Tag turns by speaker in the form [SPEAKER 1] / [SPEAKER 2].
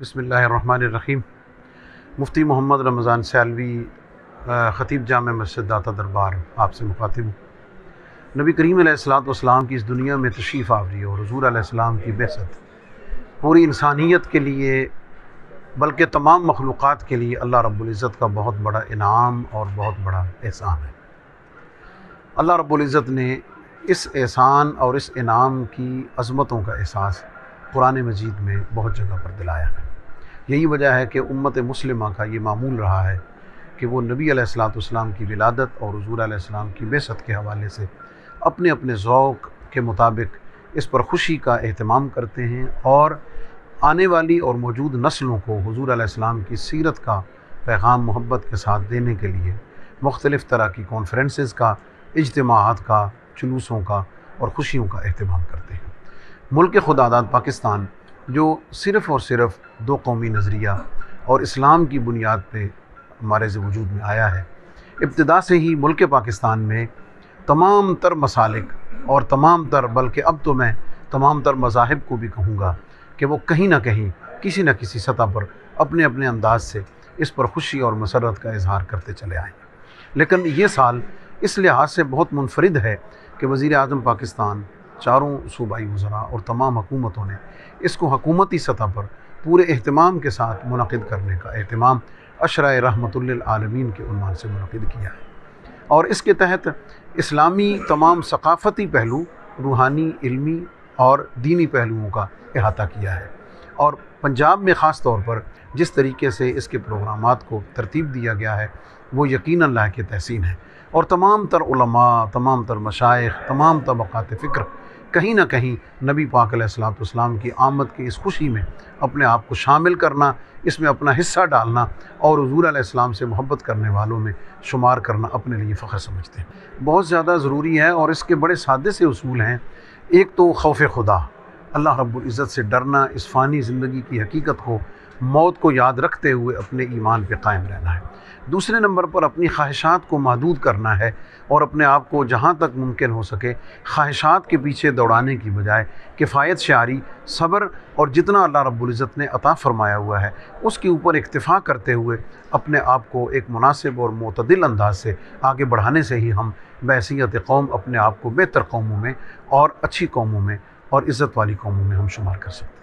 [SPEAKER 1] بسم اللہ الرحمن الرحیم۔ مفتی محمد رمضان سیالوی خطیب جامع مسجد داتا دربار، آپ سے مخاطب ہوں۔ نبی کریم علیہ السلاۃ والسلام کی اس دنیا میں تشریف آوری اور حضور علیہ السلام کی بحثت پوری انسانیت کے لیے، بلکہ تمام مخلوقات کے لیے اللہ رب العزت کا بہت بڑا انعام اور بہت بڑا احسان ہے۔ اللہ رب العزت نے اس احسان اور اس انعام کی عظمتوں کا احساس قرآن مجید میں بہت جگہ پر دلایا ہے۔ یہی وجہ ہے کہ امت مسلمہ کا یہ معمول رہا ہے کہ وہ نبی علیہ السلاۃ والسلام کی ولادت اور حضور علیہ السلام کی بیست کے حوالے سے اپنے اپنے ذوق کے مطابق اس پر خوشی کا اہتمام کرتے ہیں اور آنے والی اور موجود نسلوں کو حضور علیہ السلام کی سیرت کا پیغام محبت کے ساتھ دینے کے لیے مختلف طرح کی کانفرنسز کا، اجتماعات کا، جلوسوں کا اور خوشیوں کا اہتمام کرتے ہیں۔ ملک خدا داد پاکستان جو صرف اور صرف دو قومی نظریہ اور اسلام کی بنیاد پہ ہمارے سے وجود میں آیا ہے، ابتدا سے ہی ملک پاکستان میں تمام تر مسالک اور تمام تر، بلکہ اب تو میں تمام تر مذاہب کو بھی کہوں گا کہ وہ کہیں نہ کہیں کسی نہ کسی سطح پر اپنے اپنے انداز سے اس پر خوشی اور مسرت کا اظہار کرتے چلے آئیں لیکن یہ سال اس لحاظ سے بہت منفرد ہے کہ وزیر اعظم پاکستان چاروں صوبائی وزراء اور تمام حکومتوں نے اس کو حکومتی سطح پر پورے اہتمام کے ساتھ منعقد کرنے کا اہتمام اشرۂ رحمۃ للعالمین کے عنوان سے منعقد کیا ہے۔ اور اس کے تحت اسلامی تمام ثقافتی پہلو، روحانی، علمی اور دینی پہلوؤں کا احاطہ کیا ہے۔ اور پنجاب میں خاص طور پر جس طریقے سے اس کے پروگرامات کو ترتیب دیا گیا ہے، وہ یقین اللہ کے تحسین ہے۔ اور تمام تر علماء، تمام تر مشائق تمام طبقات فکر کہیں نہ کہیں نبی پاک علیہ السلام والسلام کی آمد کی اس خوشی میں اپنے آپ کو شامل کرنا، اس میں اپنا حصہ ڈالنا اور حضور علیہ السلام سے محبت کرنے والوں میں شمار کرنا اپنے لیے فخر سمجھتے ہیں۔ بہت زیادہ ضروری ہے اور اس کے بڑے سادے سے اصول ہیں۔ ایک تو خوف خدا۔ اللہ رب العزت سے ڈرنا، اس فانی زندگی کی حقیقت کو، موت کو یاد رکھتے ہوئے اپنے ایمان پہ قائم رہنا ہے۔ دوسرے نمبر پر اپنی خواہشات کو محدود کرنا ہے اور اپنے آپ کو جہاں تک ممکن ہو سکے، خواہشات کے پیچھے دوڑانے کی بجائے کفایت شعاری، صبر اور جتنا اللہ رب العزت نے عطا فرمایا ہوا ہے، اس کے اوپر اکتفا کرتے ہوئے اپنے آپ کو ایک مناسب اور معتدل انداز سے آگے بڑھانے سے ہی ہم بحثیت قوم اپنے آپ کو بہتر قوموں میں اور اچھی قوموں میں اور عزت والی قوموں میں ہم شمار کر سکتے ہیں۔